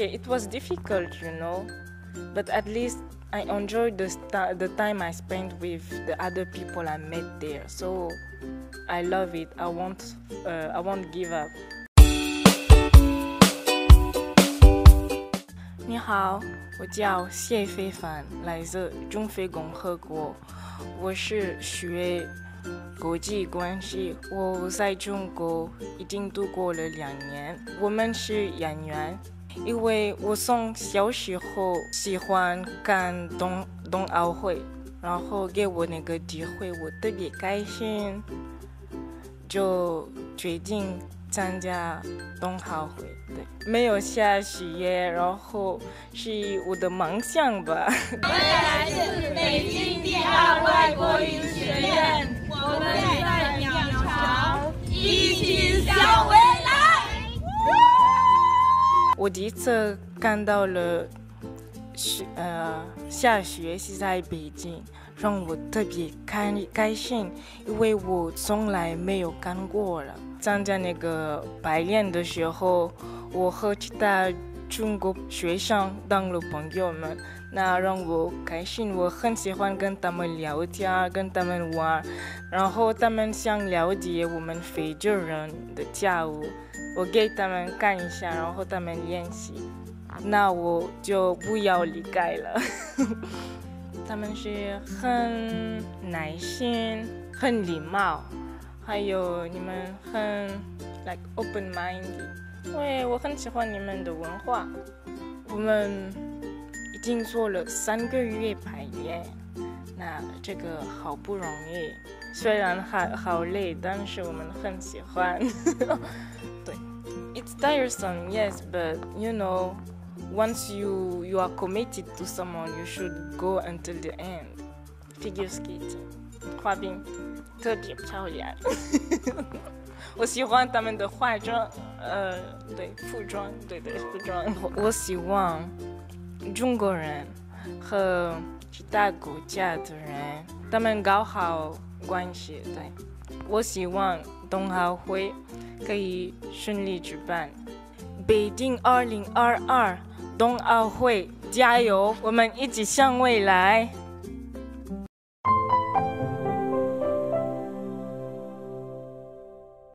Okay, it was difficult, you know, but at least I enjoyed the, sta- the time I spent with the other people I met there. So I love it. I won't, uh, I won't give up. 你好，我叫谢非凡，来自中非共和国。我是学国际关系，我在中国已经度过了两年。我们是演员， 因为我从小时候喜欢看冬冬奥会，然后给我那个机会，我特别开心，就决定参加冬奥会。对，没有下雪，然后是我的梦想吧。我来自北京我第一次看到了雪，呃，下雪是在北京，让我特别开开心，因为我从来没有看过了。参加那个排练的时候，我和其他中国学生当了朋友们，那让我开心。我很喜欢跟他们聊天，跟他们玩，然后他们想了解我们非洲人的家务，我给他们看一下，然后他们练习，那我就不要离开了。他们是很耐心，很礼貌。还有你们很 like open minded，因为我很喜欢你们的文化。我们已经做了三个月排练，那这个好不容易，虽然好好累，但是我们很喜欢。对，it's tiresome, yes, but you know, once you you are committed to someone, you should go until the end. Figure skating，滑冰。特别漂亮，我喜欢他们的化妆，呃，对，服装，对对，服装。我希望中国人和其他国家的人，他们搞好关系。对，我希望冬奥会可以顺利举办。北京二零二二冬奥会，加油！我们一起向未来。